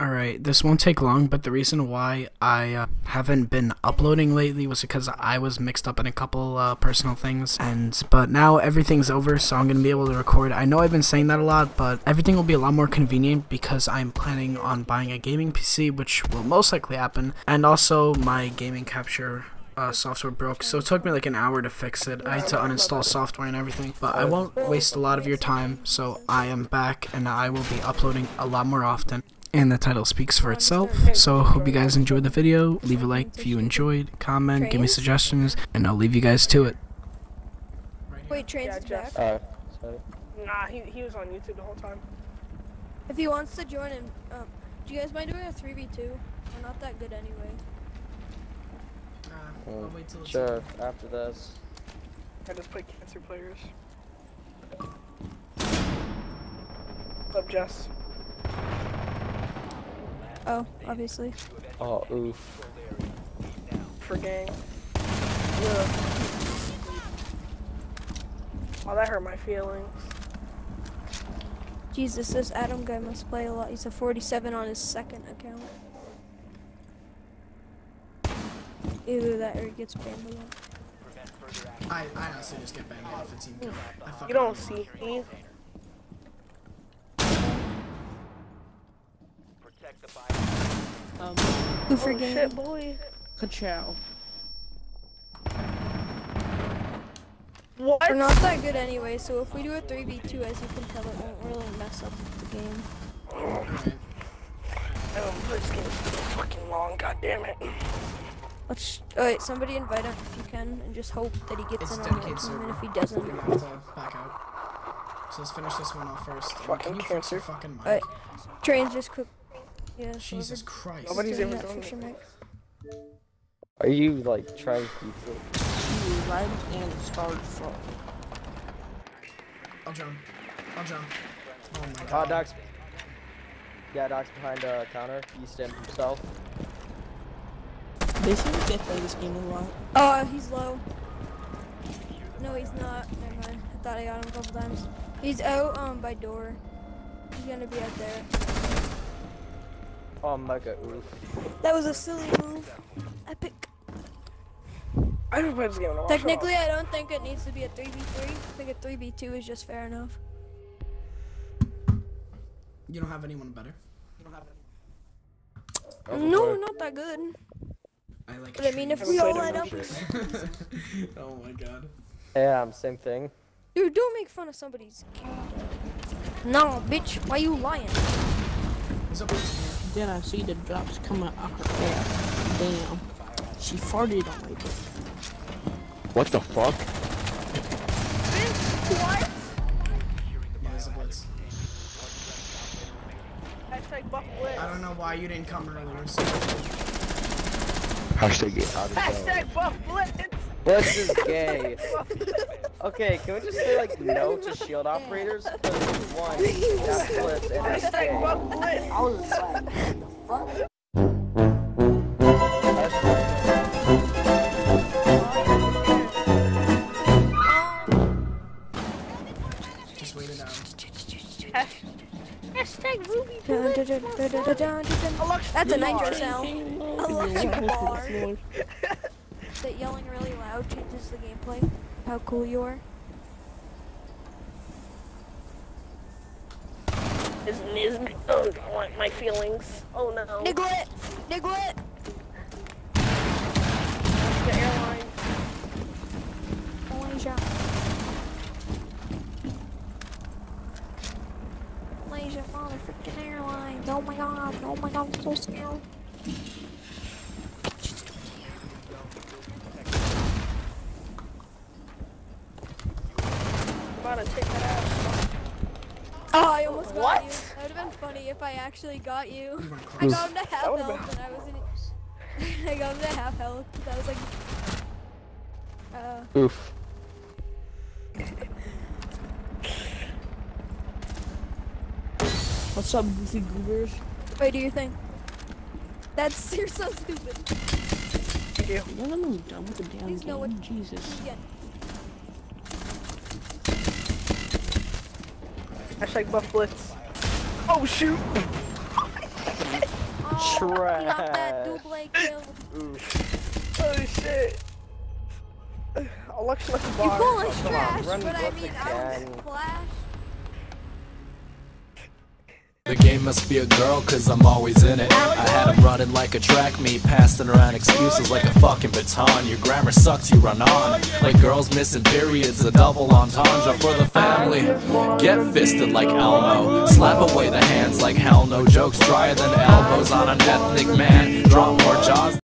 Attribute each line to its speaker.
Speaker 1: Alright, this won't take long, but the reason why I uh, haven't been uploading lately was because I was mixed up in a couple uh, personal things, and but now everything's over, so I'm gonna be able to record. I know I've been saying that a lot, but everything will be a lot more convenient because I'm planning on buying a gaming PC, which will most likely happen, and also my gaming capture uh, software broke, so it took me like an hour to fix it. I had to uninstall software and everything, but I won't waste a lot of your time, so I am back and I will be uploading a lot more often. And the title speaks for itself, so hope you guys enjoyed the video. Leave a like if you enjoyed, comment, give me suggestions, and I'll leave you guys to it.
Speaker 2: Wait, Trains
Speaker 3: Yeah,
Speaker 2: back.
Speaker 4: Uh, sorry.
Speaker 3: Nah, he, he was on YouTube the whole time.
Speaker 2: If he wants to join in, um, do you guys mind doing a 3v2? We're not that good anyway.
Speaker 4: Well, sure, after this.
Speaker 3: I just play cancer players. What's up, Jess?
Speaker 2: Oh, obviously.
Speaker 4: Oh, oof.
Speaker 3: For gang. Ugh. Oh, that hurt my feelings.
Speaker 2: Jesus, this Adam guy must play a lot. He's a 47 on his second account. Either that or he gets banned a lot.
Speaker 1: I, I honestly just get banned off a team. I fucking
Speaker 3: You don't see me.
Speaker 5: Um,
Speaker 2: Who for
Speaker 3: Oh,
Speaker 2: game?
Speaker 3: shit, boy.
Speaker 5: Kachow.
Speaker 3: What?
Speaker 2: We're not that good anyway, so if we do a 3v2, as you can tell, it won't really mess up the game.
Speaker 1: Alright.
Speaker 3: Oh, this game's fucking long, god damn it.
Speaker 2: Let's. Alright, somebody invite him if you can, and just hope that he gets
Speaker 1: It's
Speaker 2: in on the
Speaker 1: dedicated
Speaker 2: team.
Speaker 1: server.
Speaker 2: And if he
Speaker 1: We're
Speaker 2: doesn't,
Speaker 1: gonna have to back out. So let's finish this one off first.
Speaker 3: Fucking
Speaker 1: Can you fix your
Speaker 3: cancer.
Speaker 1: fucking mic?
Speaker 2: Alright, trains just cook. Yeah.
Speaker 1: Jesus Christ.
Speaker 3: Nobody's
Speaker 2: doing
Speaker 3: even
Speaker 2: that
Speaker 3: doing
Speaker 2: for
Speaker 3: it.
Speaker 2: Shemite.
Speaker 4: Are you like trying to be cool?
Speaker 5: She right and started from.
Speaker 1: I'll jump. I'll jump. Oh my
Speaker 4: Uh,
Speaker 1: god.
Speaker 4: Doc's. Yeah, Doc's behind a counter. He stamped himself.
Speaker 5: They seem to play this game a lot.
Speaker 2: Oh, he's low. No, he's not. Never mind. I thought I got him a couple times. He's out um by door. He's gonna be out there.
Speaker 4: Oh, mega oof.
Speaker 2: That was a silly move. Epic.
Speaker 3: I don't played this game in a while.
Speaker 2: Technically, I don't think it needs to be a 3v3. I think a 3v2 is just fair enough.
Speaker 1: You don't have anyone better?
Speaker 2: No, not that good.
Speaker 1: I like
Speaker 2: But I mean, if we
Speaker 3: Haven't
Speaker 2: all
Speaker 3: played
Speaker 2: line
Speaker 3: it
Speaker 2: up,
Speaker 1: oh my god.
Speaker 4: Yeah, same thing.
Speaker 2: dude, don't make fun of somebody's character. No, bitch, why you lying?
Speaker 1: There's a boots in here.
Speaker 5: Then I see the drops coming out her ass. Damn. She farted on my dick.
Speaker 6: What the fuck?
Speaker 3: What?
Speaker 1: Yeah, there's a blitz.
Speaker 3: Hashtag buff blitz.
Speaker 1: I don't know why you didn't come earlier. So
Speaker 6: Hashtag get out of town.
Speaker 3: Hashtag buff blitz.
Speaker 4: Blitz is gay. Okay, can we just say like no to shield operators? Because one, that's Blitz, and that's gay.
Speaker 3: Hashtag buff blitz.
Speaker 5: I was like, what the fuck?
Speaker 1: just wait it out.
Speaker 3: Hashtag ruby.
Speaker 2: That's a nitro sound. That yelling really loud changes the gameplay. How cool you are.
Speaker 3: Is is oh, I want my feelings. Oh no.
Speaker 2: Niglet! Niglet!
Speaker 3: The airline.
Speaker 2: Malaysia. Malaysia, father freaking airlines. Oh my god. Oh my god, I'm so scared.
Speaker 3: I'm about to take that ass.
Speaker 2: Oh, I almost got
Speaker 3: What?
Speaker 2: you. That would have been funny if I actually got you.
Speaker 1: You
Speaker 2: I got him to half
Speaker 3: would've
Speaker 2: health and I was in I got him to half health That was like uh
Speaker 4: Oof.
Speaker 5: What's up, goofy goobers?
Speaker 2: wait do you think? That's you're so stupid.
Speaker 3: Thank you.
Speaker 5: You let me done with the damn
Speaker 2: Please know
Speaker 5: game.
Speaker 2: what-
Speaker 5: Jesus.
Speaker 2: Yeah.
Speaker 3: Hashtag buff blitz. Oh shoot.
Speaker 2: Oh, he got that
Speaker 4: Trash.
Speaker 2: double kill.
Speaker 3: Holy shit. I'll actually let the
Speaker 2: You
Speaker 3: bar.
Speaker 2: call it trash, but I
Speaker 4: book
Speaker 2: mean, I
Speaker 4: again.
Speaker 2: was flash.
Speaker 7: The game must be a girl, cause I'm always in it. I had him running like a track meet, passing around excuses like a fucking baton. Your grammar sucks, you run on. Like girls missing periods, a double entendre for the family. Get fisted like Elmo. Slap away the hands like hell, no jokes drier than elbows on an ethnic man. Drop more jaws.